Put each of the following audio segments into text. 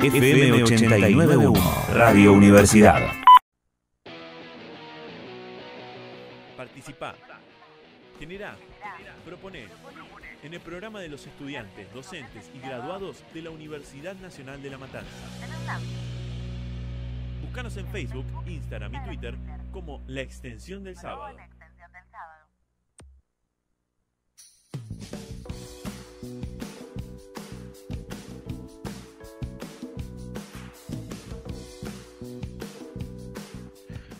FM 891, Radio Universidad. Participa. Generá. Proponé. En el programa de los estudiantes, docentes y graduados de la Universidad Nacional de La Matanza. Búscanos en Facebook, Instagram y Twitter como La Extensión del Sábado.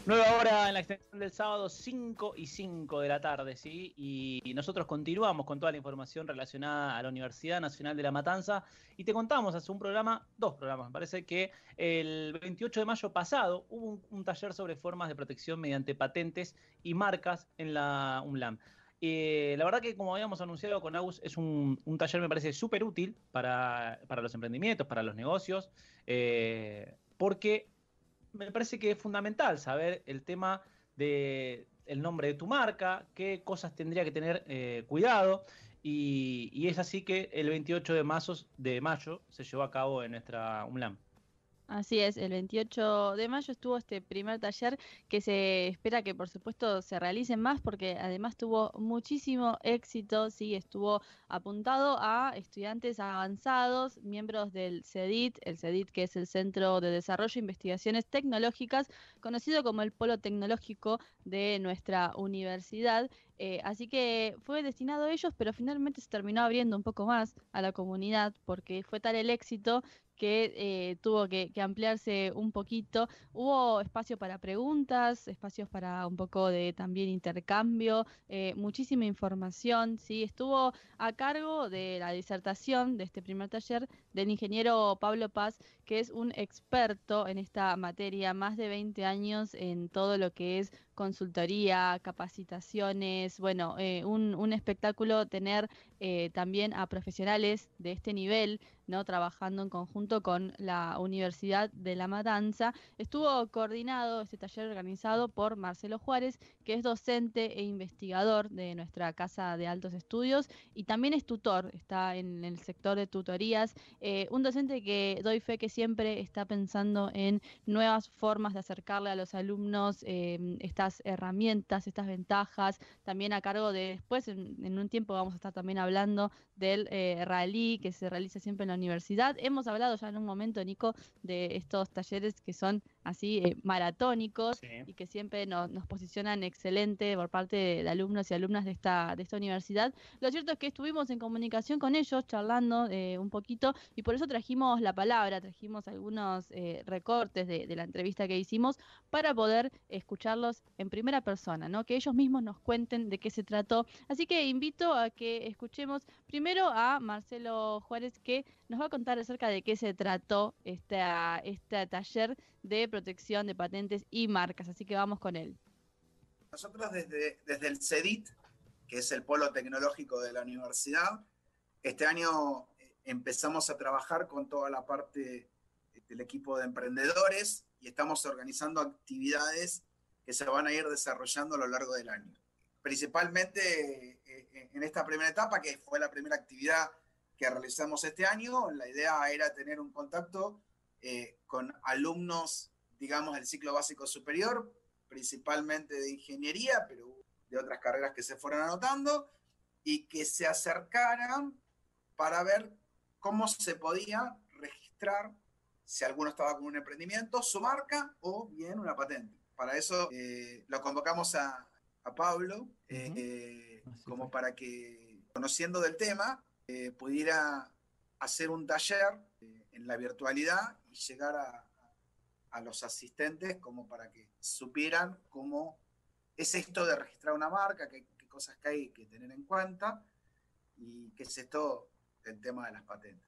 Nueva hora en la extensión del sábado, 5 y 5 de la tarde, ¿sí? Y nosotros continuamos con toda la información relacionada a la Universidad Nacional de La Matanza. Y te contamos hace un programa, dos programas, me parece que el 28 de mayo pasado hubo un, taller sobre formas de protección mediante patentes y marcas en la UNLAM. Eh, la verdad que como habíamos anunciado con Agus, es un, taller me parece súper útil para, los emprendimientos, para los negocios, eh, porque me parece que es fundamental saber el tema de el nombre de tu marca, qué cosas tendría que tener eh, cuidado. Y, y, es así que el 28 de, de mayo se llevó a cabo en nuestra UNLAM. Así es, el 28 de mayo estuvo este primer taller que se espera que por supuesto se realice más porque además tuvo muchísimo éxito, sí, estuvo apuntado a estudiantes avanzados, miembros del CEDIT, el CEDIT que es el Centro de Desarrollo e Investigaciones Tecnológicas, conocido como el Polo Tecnológico de nuestra universidad. Eh, así que fue destinado a ellos, pero finalmente se terminó abriendo un poco más a la comunidad porque fue tal el éxito que eh, tuvo que, ampliarse un poquito. Hubo espacio para preguntas, espacios para un poco de también intercambio, eh, muchísima información. ¿sí? Estuvo a cargo de la disertación de este primer taller del ingeniero Pablo Paz, que es un experto en esta materia, más de 20 años en todo lo que es consultoría, capacitaciones, bueno, eh, un, un, espectáculo tener también a profesionales de este nivel ¿no? trabajando en conjunto con la Universidad de La Matanza. Estuvo coordinado este taller organizado por Marcelo Juárez, que es docente e investigador de nuestra Casa de Altos Estudios y también es tutor, está en el sector de tutorías, eh, un docente que doy fe que siempre está pensando en nuevas formas de acercarle a los alumnos em, estas herramientas, estas ventajas, también a cargo de después, en, un tiempo vamos a estar también hablando del eh, rally que se realiza siempre en la universidad. Hemos hablado ya en un momento, Nico, de estos talleres que son así eh, maratónicos y que siempre nos, posicionan excelente por parte de, alumnos y alumnas de esta, de esta universidad. Lo cierto es que estuvimos en comunicación con ellos, charlando eh, un poquito, y por eso trajimos la palabra, trajimos algunos eh, recortes de, de, la entrevista que hicimos para poder escucharlos en primera persona, ¿no? que ellos mismos nos cuenten de qué se trató. Así que invito a que escuchemos primero a Marcelo Juárez, que nos va a contar acerca de qué se trató esta, este taller de protección de patentes y marcas. Así que vamos con él. Nosotros desde, desde el CEDIT, que es el polo tecnológico de la universidad, este año eh, empezamos a trabajar con toda la parte del equipo de emprendedores y estamos organizando actividades que se van a ir desarrollando a lo largo del año. Principalmente eh, en esta primera etapa, que fue la primera actividad que realizamos este año, la idea era tener un contacto eh, con alumnos, digamos, del ciclo básico superior, principalmente de ingeniería, pero de otras carreras que se fueron anotando, y que se acercaran para ver cómo se podía registrar, si alguno estaba con un emprendimiento, su marca o bien una patente. Para eso eh, lo convocamos a, Pablo, eh, como para que, conociendo del tema, eh, pudiera hacer un taller eh, en la virtualidad y llegar a, los asistentes como para que supieran cómo es esto de registrar una marca, qué, cosas que hay que tener en cuenta y qué es esto del tema de las patentes.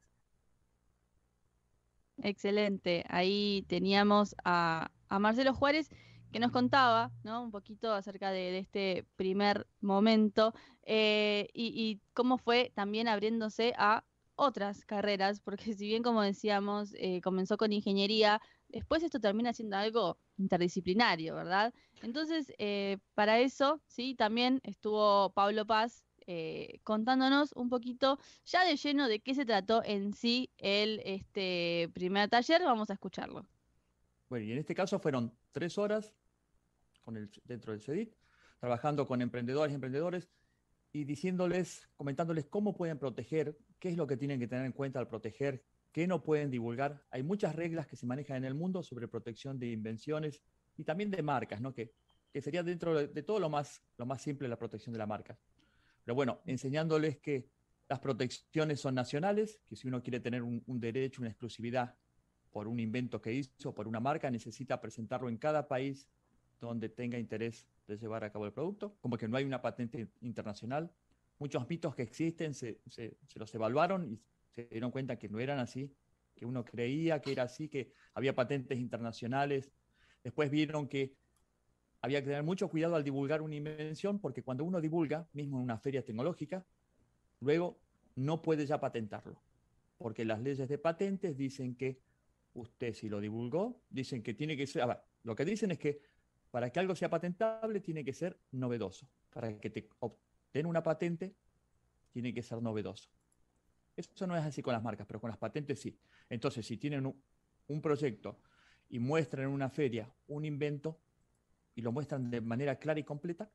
Excelente. Ahí teníamos a, Marcelo Juárez que nos contaba ¿no? un poquito acerca de, este primer momento eh, y, cómo fue también abriéndose a otras carreras, porque si bien como decíamos, eh, comenzó con ingeniería, después esto termina siendo algo interdisciplinario, ¿verdad? Entonces, eh, para eso, sí, también estuvo Pablo Paz eh, contándonos un poquito ya de lleno de qué se trató en sí el este, primer taller. Vamos a escucharlo. Bueno, y en este caso fueron tres horas con el, dentro del CEDIT, trabajando con emprendedores y emprendedores y diciéndoles, comentándoles cómo pueden proteger, qué es lo que tienen que tener en cuenta al proteger, qué no pueden divulgar. Hay muchas reglas que se manejan en el mundo sobre protección de invenciones y también de marcas, ¿no? Que, que sería dentro de, todo lo más, lo más simple la protección de la marca. Pero bueno, enseñándoles que las protecciones son nacionales, que si uno quiere tener un, derecho, una exclusividad por un invento que hizo, por una marca, necesita presentarlo en cada país donde tenga interés de llevar a cabo el producto, como que no hay una patente internacional. Muchos mitos que existen se, se, los evaluaron y se dieron cuenta que no eran así, que uno creía que era así, que había patentes internacionales. Después vieron que había que tener mucho cuidado al divulgar una invención, porque cuando uno divulga, mismo en una feria tecnológica, luego no puede ya patentarlo, porque las leyes de patentes dicen que usted si lo divulgó, dicen que tiene que ser, lo que dicen es que para que algo sea patentable tiene que ser novedoso. Para que te obtenga una patente tiene que ser novedoso. Eso no es así con las marcas, pero con las patentes sí. Entonces, si tienen un, proyecto y muestran en una feria un invento y lo muestran de manera clara y completa,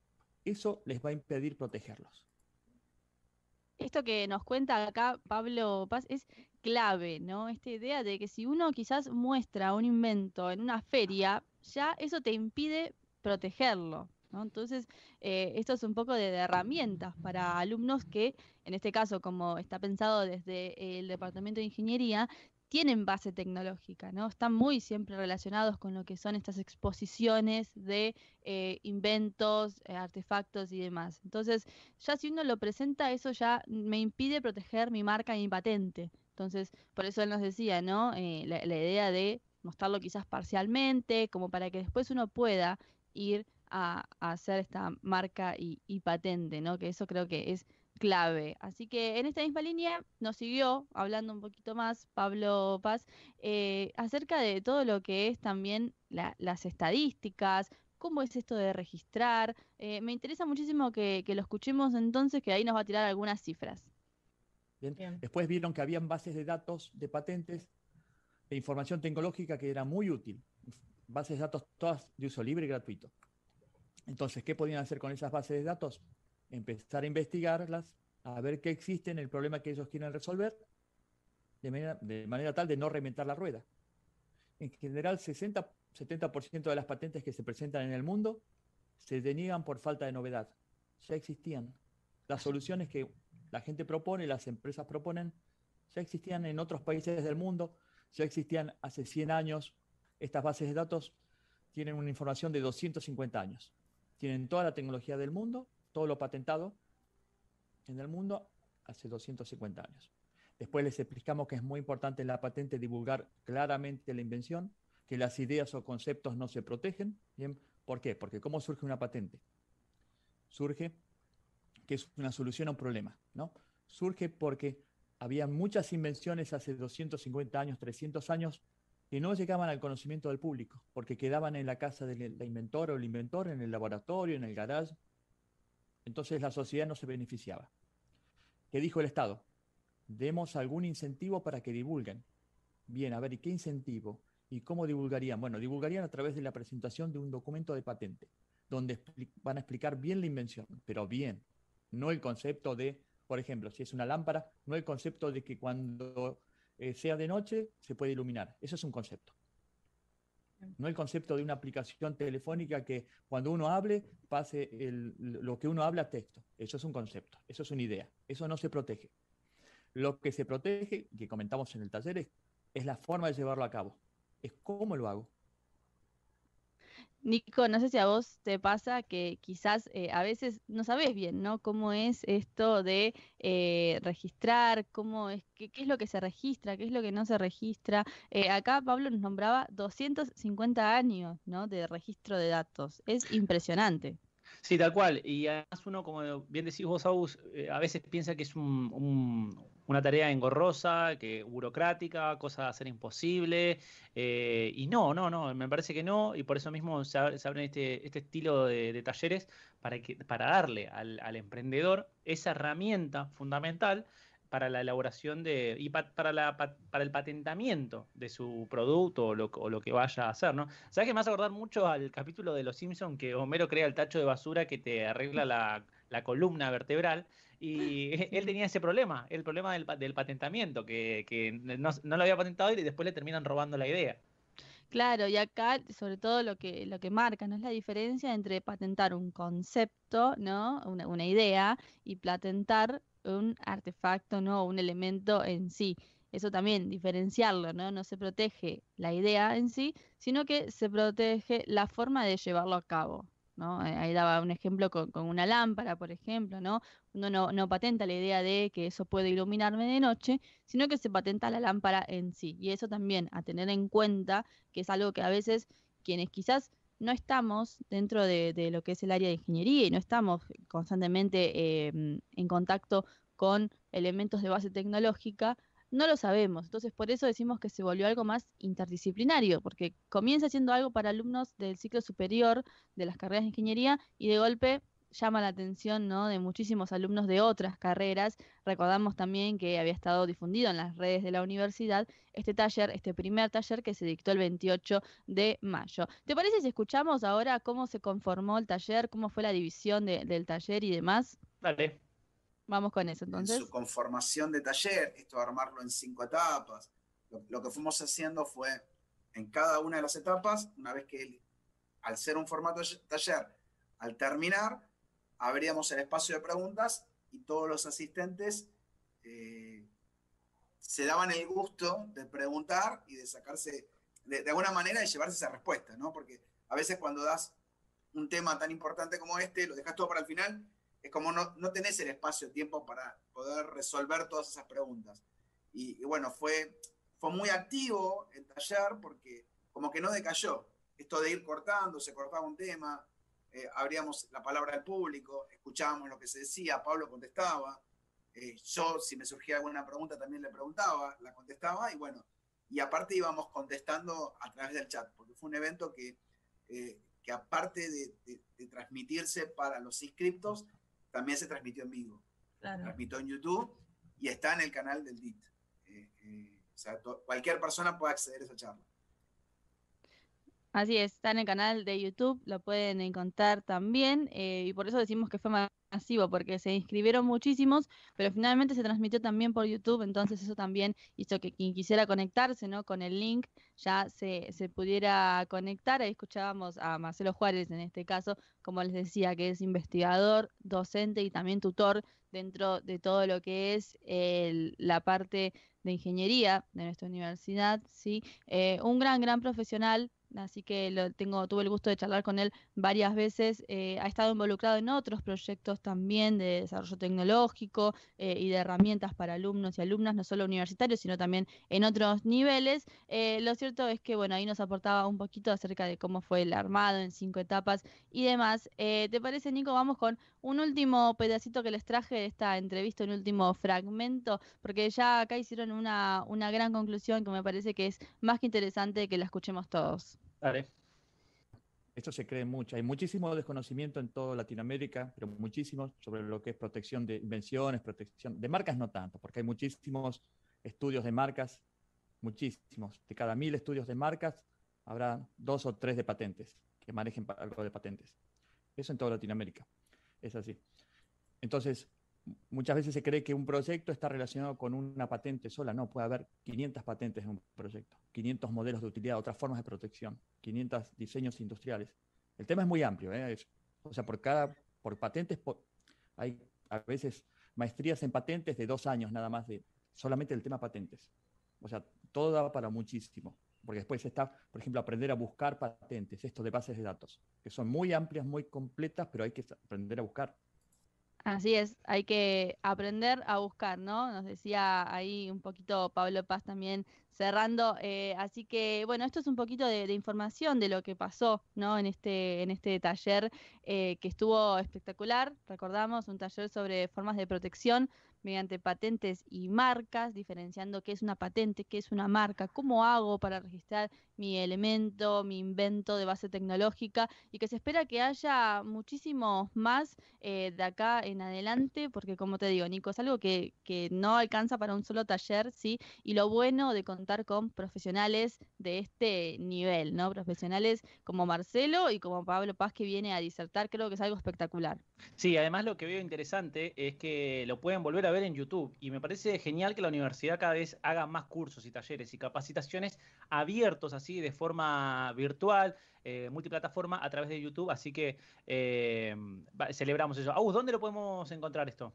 eso les va a impedir protegerlos. Esto que nos cuenta acá Pablo Paz es clave, ¿no? Esta idea de que si uno quizás muestra un invento en una feria, ya eso te impide protegerlo. Entonces, eh, esto es un poco de, herramientas para alumnos que, en este caso, como está pensado desde el Departamento de Ingeniería, tienen base tecnológica, ¿no? Están muy siempre relacionados con lo que son estas exposiciones de eh, inventos, eh, artefactos y demás. Entonces, ya si uno lo presenta, eso ya me impide proteger mi marca y mi patente. Entonces, por eso él nos decía, ¿no? la, idea de mostrarlo quizás parcialmente, como para que después uno pueda ir a, hacer esta marca y, patente, ¿no? Que eso creo que es clave. Así que en esta misma línea nos siguió hablando un poquito más Pablo Paz eh, acerca de todo lo que es también las estadísticas, cómo es esto de registrar. Eh, me interesa muchísimo que, lo escuchemos entonces, que ahí nos va a tirar algunas cifras. Bien. Después vieron que habían bases de datos de patentes de información tecnológica que era muy útil. Bases de datos todas de uso libre y gratuito. Entonces, ¿qué podían hacer con esas bases de datos? Empezar a investigarlas, a ver qué existe en el problema que ellos quieren resolver, de manera, de tal de no reinventar la rueda. En general, 60-70% de las patentes que se presentan en el mundo se deniegan por falta de novedad. Ya existían. Las soluciones que la gente propone, las empresas proponen, ya existían en otros países del mundo, ya existían hace 100 años. Estas bases de datos tienen una información de 250 años. Tienen toda la tecnología del mundo, todo lo patentado en el mundo hace 250 años. Después les explicamos que es muy importante la patente divulgar claramente la invención, que las ideas o conceptos no se protegen. ¿Por qué? Porque ¿cómo surge una patente? Surge que es una solución a un problema, ¿no? Surge porque había muchas invenciones hace 250 años, 300 años, que no llegaban al conocimiento del público, porque quedaban en la casa del inventor o el inventor, en el laboratorio, en el garage. Entonces la sociedad no se beneficiaba. ¿Qué dijo el Estado? Demos algún incentivo para que divulguen. Bien, a ver, ¿y qué incentivo? ¿Y cómo divulgarían? Bueno, divulgarían a través de la presentación de un documento de patente, donde van a explicar bien la invención, pero bien, no el concepto de por ejemplo, si es una lámpara, no el concepto de que cuando eh, sea de noche se puede iluminar. Eso es un concepto. No el concepto de una aplicación telefónica que cuando uno hable pase lo que uno habla a texto. Eso es un concepto, eso es una idea. Eso no se protege. Lo que se protege, que comentamos en el taller, es la forma de llevarlo a cabo. Es cómo lo hago. Nico, no sé si a vos te pasa que quizás eh, a veces no sabes bien, ¿no? Cómo es esto de eh, registrar, cómo es, qué, es lo que se registra, qué es lo que no se registra. Eh, acá Pablo nos nombraba 250 años, ¿no? De registro de datos. Es impresionante. Sí, tal cual. Y además uno, como bien decís vos, Agus, a veces piensa que es un una tarea engorrosa, que burocrática, cosa de hacer imposible. Eh, y no, no, no, me parece que no. Y por eso mismo se, abren este, este estilo de, talleres para, que, para darle al, al emprendedor esa herramienta fundamental para la elaboración de y para, la, para el patentamiento de su producto o lo, que vaya a hacer, ¿no? ¿Sabes que me hace acordar mucho al capítulo de Los Simpsons que Homero crea el tacho de basura que te arregla la, la columna vertebral? Y él tenía ese problema, el problema del, del patentamiento, que, que no, no, lo había patentado y después le terminan robando la idea. Claro, y acá sobre todo lo que, lo que marca no es la diferencia entre patentar un concepto, ¿no? Una, una idea, y patentar un artefacto, no un elemento en sí. Eso también, diferenciarlo, ¿no? No se protege la idea en sí, sino que se protege la forma de llevarlo a cabo. ¿No? Ahí daba un ejemplo con, una lámpara, por ejemplo, ¿no? Uno no, no, patenta la idea de que eso puede iluminarme de noche, sino que se patenta la lámpara en sí. Y eso también a tener en cuenta, que es algo que a veces quienes quizás no estamos dentro de, lo que es el área de ingeniería y no estamos constantemente em, en contacto con elementos de base tecnológica, no lo sabemos. Entonces, por eso decimos que se volvió algo más interdisciplinario, porque comienza siendo algo para alumnos del ciclo superior de las carreras de ingeniería y de golpe llama la atención ¿no? de muchísimos alumnos de otras carreras. Recordamos también que había estado difundido en las redes de la universidad este taller, este primer taller que se dictó el 28 de mayo. ¿Te parece si escuchamos ahora cómo se conformó el taller, cómo fue la división del taller y demás? Dale. Vamos con eso entonces. En su conformación de taller, esto de armarlo en cinco etapas, lo, que fuimos haciendo fue en cada una de las etapas, una vez que al ser un formato de taller, al terminar, abríamos el espacio de preguntas y todos los asistentes eh, se daban el gusto de preguntar y de sacarse, de, alguna manera, de llevarse esa respuesta, ¿no? Porque a veces cuando das un tema tan importante como este, lo dejas todo para el final, es como no, no tenés el espacio, tiempo para poder resolver todas esas preguntas. Y, bueno, fue, fue muy activo el taller porque como que no decayó. Esto de ir cortando, se cortaba un tema, eh, abríamos la palabra al público, escuchábamos lo que se decía, Pablo contestaba, eh, yo si me surgía alguna pregunta también le preguntaba, la contestaba y bueno, y aparte íbamos contestando a través del chat, porque fue un evento que, eh, que aparte de, transmitirse para los inscriptos, también se transmitió en vivo. Claro. Transmitió en YouTube y está en el canal del DIT. o sea, cualquier persona puede acceder a esa charla. Así es, está en el canal de YouTube, lo pueden encontrar también, eh, y por eso decimos que fue masivo, porque se inscribieron muchísimos, pero finalmente se transmitió también por YouTube, entonces eso también hizo que quien quisiera conectarse ¿no? con el link ya se, se pudiera conectar. Ahí escuchábamos a Marcelo Juárez en este caso, como les decía, que es investigador, docente y también tutor dentro de todo lo que es la parte de ingeniería de nuestra universidad, ¿sí? Eh, un gran, gran profesional así que lo tengo, tuve el gusto de charlar con él varias veces. Eh, ha estado involucrado en otros proyectos también de desarrollo tecnológico eh, y de herramientas para alumnos y alumnas, no solo universitarios, sino también en otros niveles. Eh, lo cierto es que, bueno, ahí nos aportaba un poquito acerca de cómo fue el armado en cinco etapas y demás. ¿Te parece, Nico? Vamos con un último pedacito que les traje de esta entrevista, un último fragmento, porque ya acá hicieron una, una gran conclusión que me parece que es más que interesante que la escuchemos todos. Esto se cree mucho. Hay muchísimo desconocimiento en toda Latinoamérica, pero muchísimo sobre lo que es protección de invenciones, protección de marcas no tanto, porque hay muchísimos estudios de marcas, muchísimos. De cada mil estudios de marcas habrá dos o tres de patentes que manejen algo de patentes. Eso en toda Latinoamérica. Es así. Entonces, muchas veces se cree que un proyecto está relacionado con una patente sola. No, puede haber 500 patentes en un proyecto, 500 modelos de utilidad, otras formas de protección, 500 diseños industriales. El tema es muy amplio. ¿eh? o sea, por cada, por patentes, hay a veces maestrías en patentes de dos años nada más de solamente el tema patentes. O sea, todo da para muchísimo. Porque después está, por ejemplo, aprender a buscar patentes, esto de bases de datos, que son muy amplias, muy completas, pero hay que aprender a buscar. Así es, hay que aprender a buscar, ¿no? Nos decía ahí un poquito Pablo Paz también cerrando. Eh, así que, bueno, esto es un poquito de, información de lo que pasó, ¿no? En este, en este taller eh, que estuvo espectacular. Recordamos un taller sobre formas de protección mediante patentes y marcas, diferenciando qué es una patente, qué es una marca, cómo hago para registrar mi elemento, mi invento de base tecnológica y que se espera que haya muchísimos más eh, de acá en adelante, porque como te digo, Nico, es algo que, que no alcanza para un solo taller, ¿sí? Y lo bueno de contar con profesionales de este nivel, ¿no? Profesionales como Marcelo y como Pablo Paz que viene a disertar, creo que es algo espectacular. Sí, además lo que veo interesante es que lo pueden volver a ver en YouTube y me parece genial que la universidad cada vez haga más cursos y talleres y capacitaciones abiertos así de forma virtual, eh, multiplataforma a través de YouTube, así que eh, celebramos eso. Agus, ¿dónde lo podemos encontrar esto?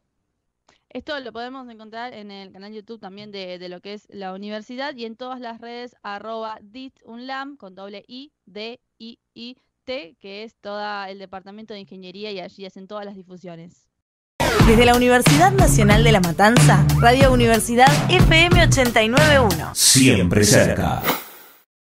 Esto lo podemos encontrar en el canal YouTube también de, lo que es la universidad y en todas las redes arroba ditunlam con doble I, D, I, I, T, que es todo el departamento de ingeniería y allí hacen todas las difusiones. Desde la Universidad Nacional de La Matanza, Radio Universidad FM 891. Siempre cerca.